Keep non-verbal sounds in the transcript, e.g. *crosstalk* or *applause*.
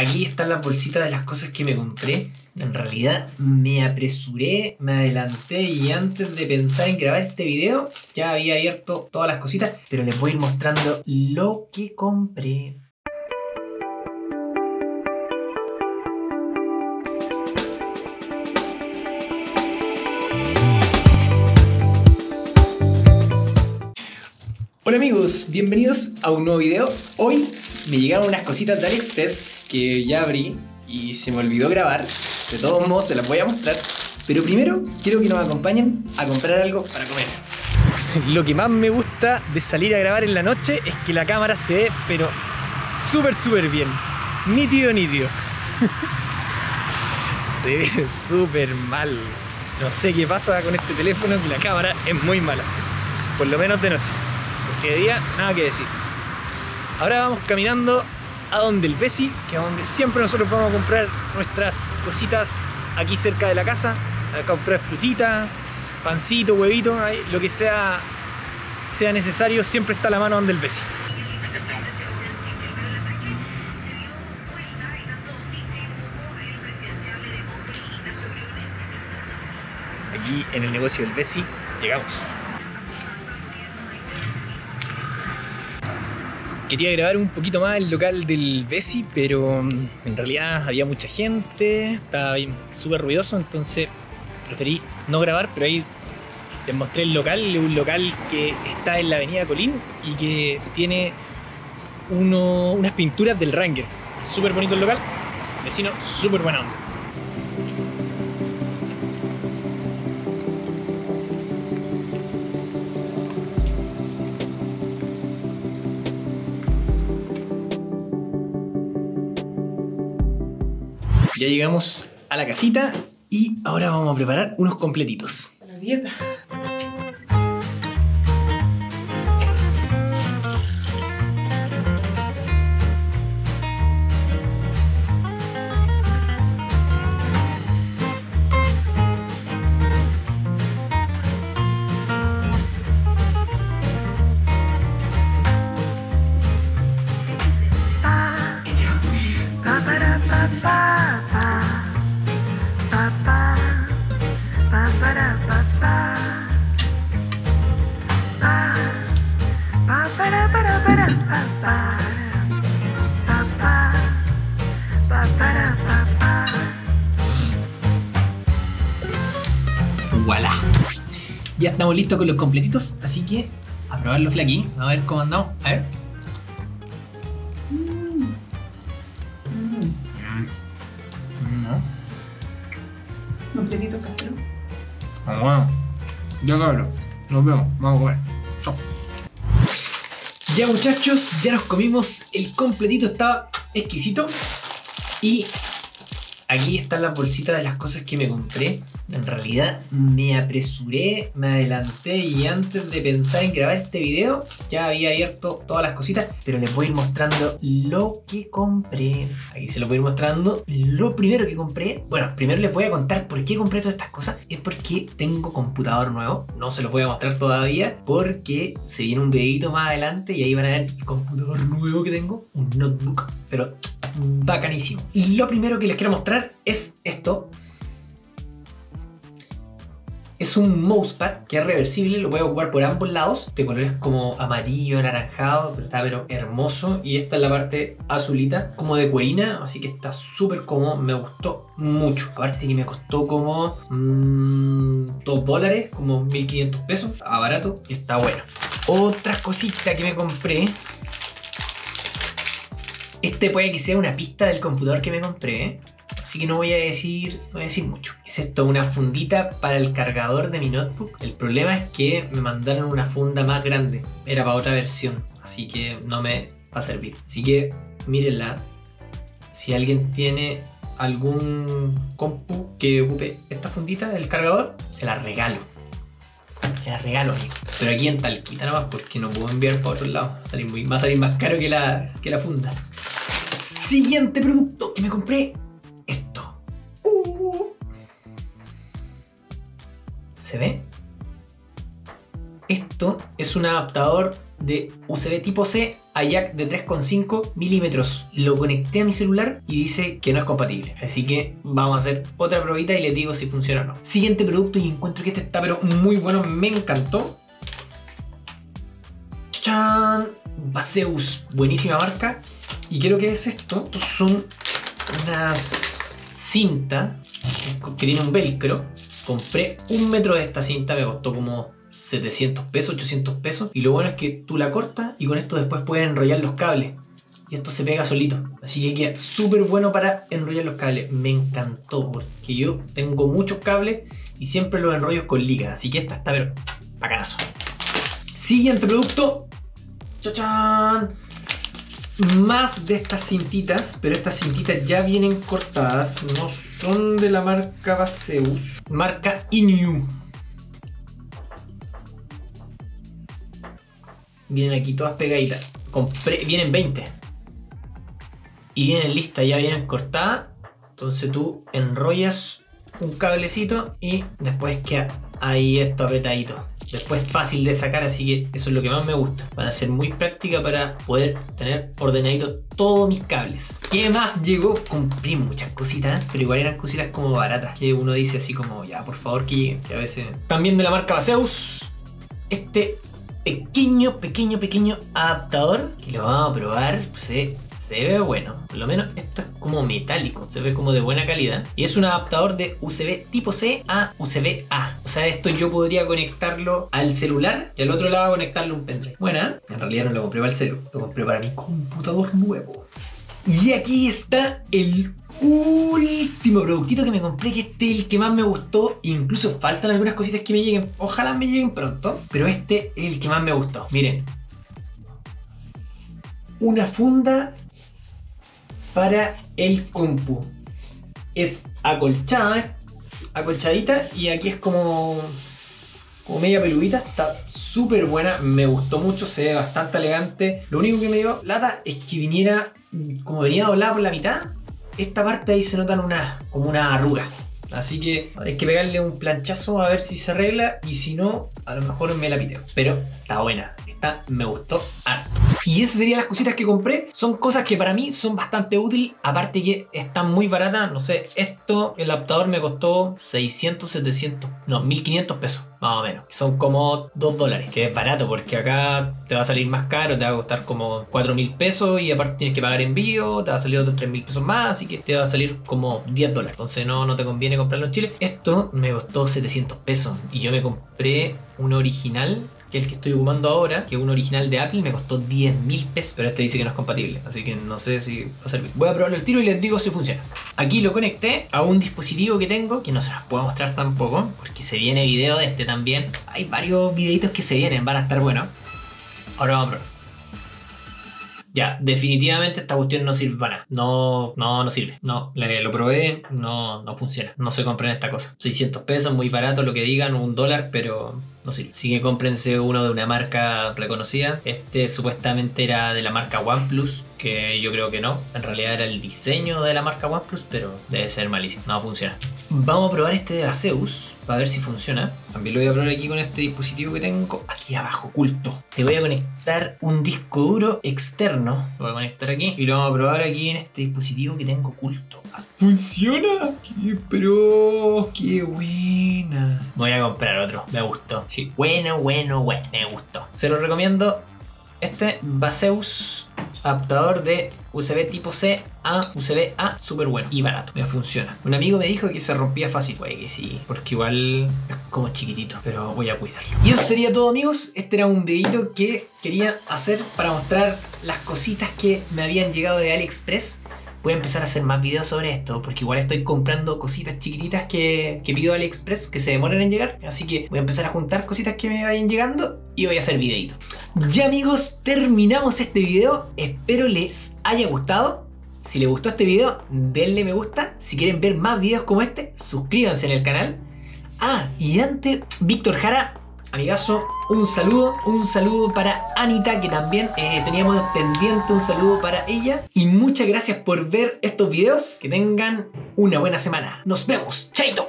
Aquí están las bolsitas de las cosas que me compré. En realidad me apresuré, me adelanté y antes de pensar en grabar este video ya había abierto todas las cositas, pero les voy a ir mostrando lo que compré. Hola amigos, bienvenidos a un nuevo video. Hoy me llegaron unas cositas de AliExpress que ya abrí y se me olvidó grabar. De todos modos se las voy a mostrar. Pero primero quiero que nos acompañen a comprar algo para comer. *laughs* Lo que más me gusta de salir a grabar en la noche es que la cámara se ve, pero súper, súper bien. Nítido, nítido. *laughs* se ve súper mal. No sé qué pasa con este teléfono, que la cámara es muy mala. Por lo menos de noche. Porque de día, nada que decir. Ahora vamos caminando a donde el Besi, que es donde siempre nosotros vamos a comprar nuestras cositas aquí cerca de la casa. A comprar frutita, pancito, huevito, lo que sea, sea necesario, siempre está a la mano donde el Besi. Aquí en el negocio del Besi llegamos. Quería grabar un poquito más el local del Besi, pero mm, en realidad había mucha gente, estaba súper ruidoso, entonces preferí no grabar, pero ahí les mostré el local, un local que está en la avenida Colín y que tiene unas pinturas del Ranger. Súper bonito el local, vecino, súper buena onda. Ya llegamos a la casita y ahora vamos a preparar unos completitos. ¡Voilà! Ya estamos listos con los completitos, así que a probar los flaquín. A ver cómo andamos. A ver. No. Completito casero. Ah, bueno. Ya cabrón. Nos vemos. Vamos a comer. Chao. Ya muchachos, ya nos comimos. El completito estaba exquisito. Y aquí están las bolsitas de las cosas que me compré. En realidad me apresuré, me adelanté y antes de pensar en grabar este video ya había abierto todas las cositas, pero les voy a ir mostrando lo que compré. Aquí se lo voy a ir mostrando. Lo primero que compré, bueno, primero les voy a contar por qué compré todas estas cosas. Es porque tengo computador nuevo. No se los voy a mostrar todavía porque se viene un videito más adelante y ahí van a ver el computador nuevo que tengo, un notebook, pero bacanísimo. Lo primero que les quiero mostrar es esto. Es un mousepad que es reversible, lo puedes ocupar por ambos lados, de colores como amarillo, anaranjado, pero está pero hermoso. Y esta es la parte azulita, como de cuerina, así que está súper cómodo, me gustó mucho. Aparte que me costó como 2 dólares, como 1500 pesos, a barato, y está bueno. Otra cosita que me compré este puede que sea una pista del computador que me compré, ¿eh? Así que no voy a decir, no voy a decir mucho. Es esto, una fundita para el cargador de mi notebook. El problema es que me mandaron una funda más grande, era para otra versión, así que no me va a servir. Así que mírenla. Si alguien tiene algún compu que ocupe esta fundita del cargador, se la regalo. Se la regalo, amigo. Pero aquí en Talquita nomás, porque no puedo enviar para otro lado. Va a salir más caro que la, que la funda. Siguiente producto que me compré. Esto. ¿Se ve? Esto es un adaptador de USB tipo C a jack de 3,5 milímetros. Lo conecté a mi celular y dice que no es compatible. Así que vamos a hacer otra probita y les digo si funciona o no. Siguiente producto y encuentro que este está pero muy bueno, me encantó. ¡Chan! Baseus, buenísima marca. Y creo que es esto. Estos son unas cinta que tiene un velcro. Compré un metro de esta cinta, me costó como 700 pesos, 800 pesos. Y lo bueno es que tú la cortas y con esto después puedes enrollar los cables. Y esto se pega solito. Así que queda súper bueno para enrollar los cables. Me encantó porque yo tengo muchos cables y siempre los enrollo con liga. Así que esta está pero bacanazo. Siguiente producto. ¡Chachán! Más de estas cintitas, pero estas cintitas ya vienen cortadas. No son de la marca Baseus. Marca Inu. Vienen aquí todas pegaditas. Compré, vienen 20. Y vienen listas, ya vienen cortadas. Entonces tú enrollas un cablecito y después queda ahí esto apretadito. Después fácil de sacar, así que eso es lo que más me gusta. Van a ser muy práctica para poder tener ordenadito todos mis cables. ¿Qué más llegó? Compré muchas cositas, pero igual eran cositas como baratas. Que uno dice así como, ya, por favor que lleguen. Que a veces... También de la marca Baseus. Este pequeño, pequeño, pequeño adaptador que lo vamos a probar. Se, se ve bueno. Por lo menos esto es como metálico. Se ve como de buena calidad. Y es un adaptador de USB tipo C a USB A. O sea, esto yo podría conectarlo al celular y al otro lado conectarle un pendrive. Buena. En realidad no lo compré para el celular. Lo compré para mi computador nuevo. Y aquí está el último productito que me compré, que este es el que más me gustó. Incluso faltan algunas cositas que me lleguen. Ojalá me lleguen pronto. Pero este es el que más me gustó. Miren. Una funda para el compu. Es acolchada, acolchadita y aquí es como como media peludita, está súper buena, me gustó mucho, se ve bastante elegante. Lo único que me dio lata es que viniera, como venía doblada por la mitad, esta parte ahí se notan una, como una arruga. Así que hay que pegarle un planchazo a ver si se arregla y si no, a lo mejor me la piteo. Pero está buena, esta me gustó harto. Y esas serían las cositas que compré. Son cosas que para mí son bastante útiles. Aparte que están muy baratas. No sé, esto, el adaptador me costó 600, 700, no, 1500 pesos. Más o menos. Son como 2 dólares. Que es barato porque acá te va a salir más caro. Te va a costar como 4 mil pesos. Y aparte tienes que pagar envío. Te va a salir otros 3 mil pesos más. Así que te va a salir como 10 dólares. Entonces no, no te conviene comprarlo en Chile. Esto me costó 700 pesos. Y yo me compré un original que el que estoy ocupando ahora, que es un original de Apple, me costó 10 mil pesos. Pero este dice que no es compatible, así que no sé si va a servir. Voy a probarlo el tiro y les digo si funciona. Aquí lo conecté a un dispositivo que tengo, que no se los puedo mostrar tampoco, porque se viene video de este también. Hay varios videitos que se vienen, van a estar buenos. Ahora vamos a probar. Ya, definitivamente esta cuestión no sirve para nada. No, no, no sirve. No, lo probé, no, no funciona. No se compren esta cosa. 600 pesos, muy barato lo que digan, un dólar, pero no sirve. Así que cómprense uno de una marca reconocida. Este supuestamente era de la marca OnePlus, que yo creo que no. En realidad era el diseño de la marca OnePlus, pero debe ser malísimo. No funciona. Vamos a probar este de Aseus para ver si funciona. También lo voy a probar aquí con este dispositivo que tengo aquí abajo, oculto. Te voy a conectar un disco duro externo. Lo voy a conectar aquí y lo vamos a probar aquí en este dispositivo que tengo oculto. ¿Funciona? ¿Qué? Pero... ¡Qué buena! Voy a comprar otro. Me gustó. Sí. Bueno, bueno, bueno. Me gustó. Se lo recomiendo. Este Baseus adaptador de USB tipo C a USB A, súper bueno y barato, me funciona. Un amigo me dijo que se rompía fácil, güey, que sí, porque igual es como chiquitito, pero voy a cuidarlo. Y eso sería todo, amigos. Este era un videito que quería hacer para mostrar las cositas que me habían llegado de AliExpress. Voy a empezar a hacer más videos sobre esto, porque igual estoy comprando cositas chiquititas que, que pido AliExpress que se demoran en llegar. Así que voy a empezar a juntar cositas que me vayan llegando y voy a hacer videito. Ya amigos, terminamos este video. Espero les haya gustado. Si les gustó este video, denle me gusta. Si quieren ver más videos como este, suscríbanse en el canal. Ah, y antes, Víctor Jara, amigazo, un saludo, un saludo para Anita, que también eh, teníamos pendiente un saludo para ella. Y muchas gracias por ver estos videos. Que tengan una buena semana. Nos vemos. Chaito.